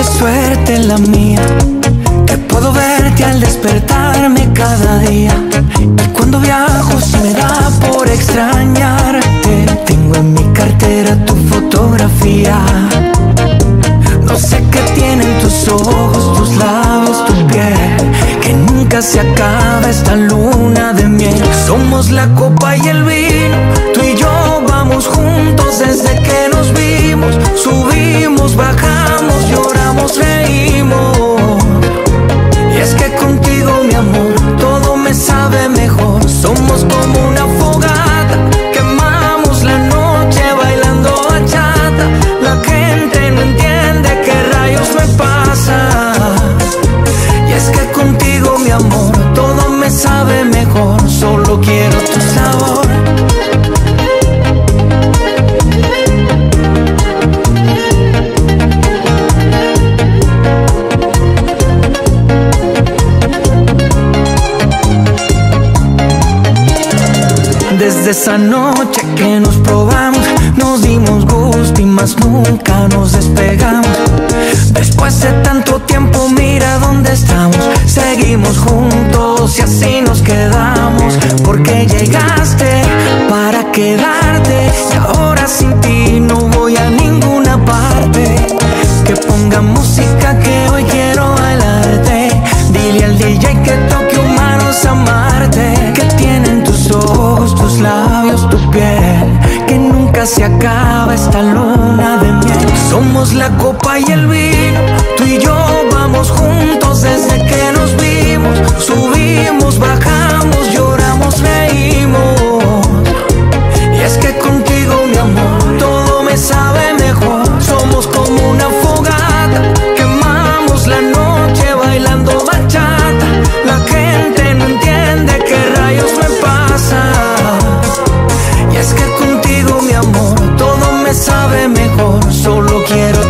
Qué suerte la mía, que puedo verte al despertarme cada día. Y cuando viajo se me da por extrañarte. Tengo en mi cartera tu fotografía. No sé qué tienen tus ojos, tus labios, tu piel. Que nunca se acaba esta luna de miel. Somos la copa y el vino. Tú y yo vamos juntos desde que Desde esa noche que nos probamos, nos dimos gusto y más nunca nos despegamos. Después de tanto Juntos y así nos quedamos. Porque llegaste para quedarte y ahora sin ti no voy a ninguna parte. Que ponga música que hoy quiero bailarte. Dile al DJ que toque humanos amarte. Que tienen tus ojos, tus labios, tu piel. Que nunca se acaba esta luna de miel. Somos la copa y el vino. Sabe. Solo quiero